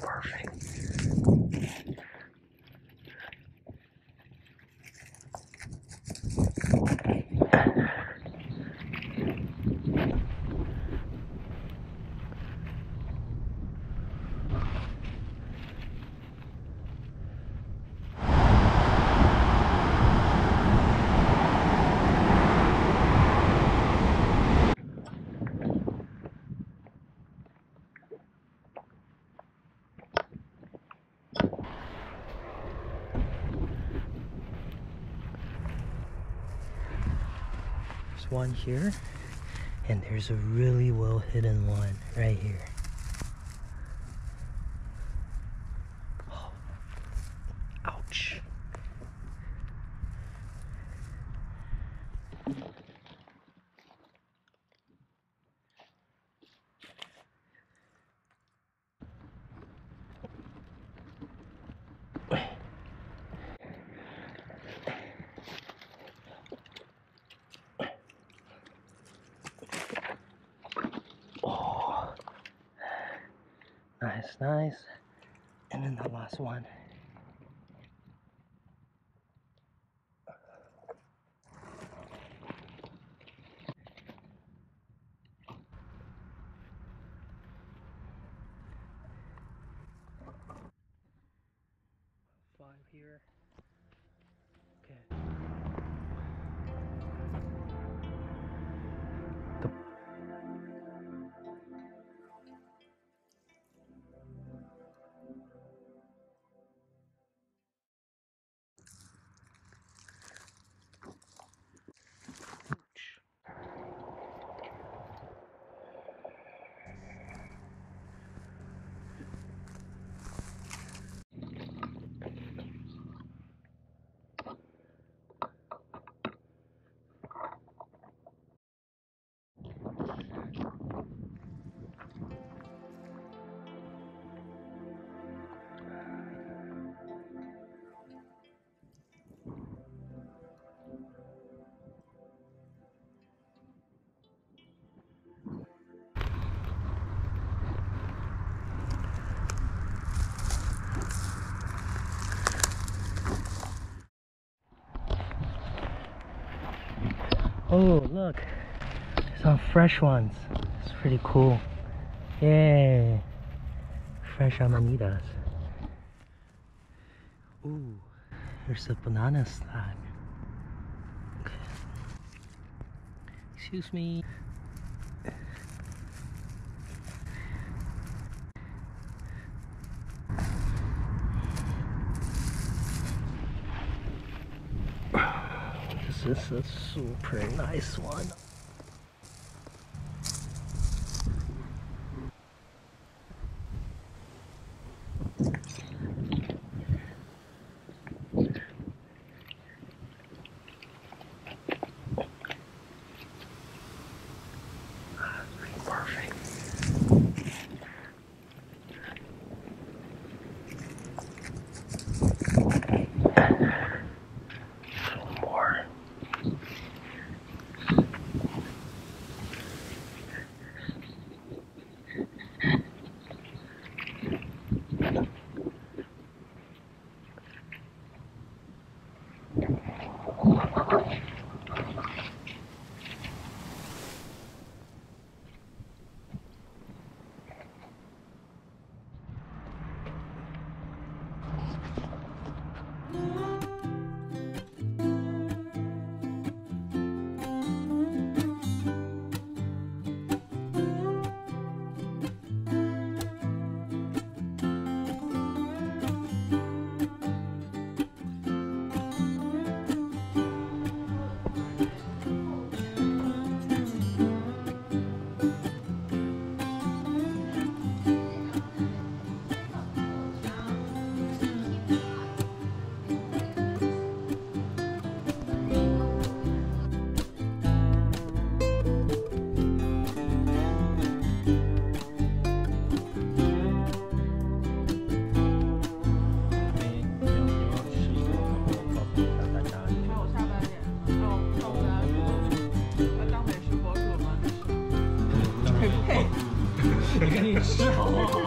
Perfect. There's one here, and there's a really well hidden one right here. Oh. Ouch. Oh, nice, nice. And then the last one. Five here. Oh, look. Some fresh ones. It's pretty cool. Yay. Fresh amanitas. Ooh, here's the banana slime. Excuse me. Is a super nice one. Oh,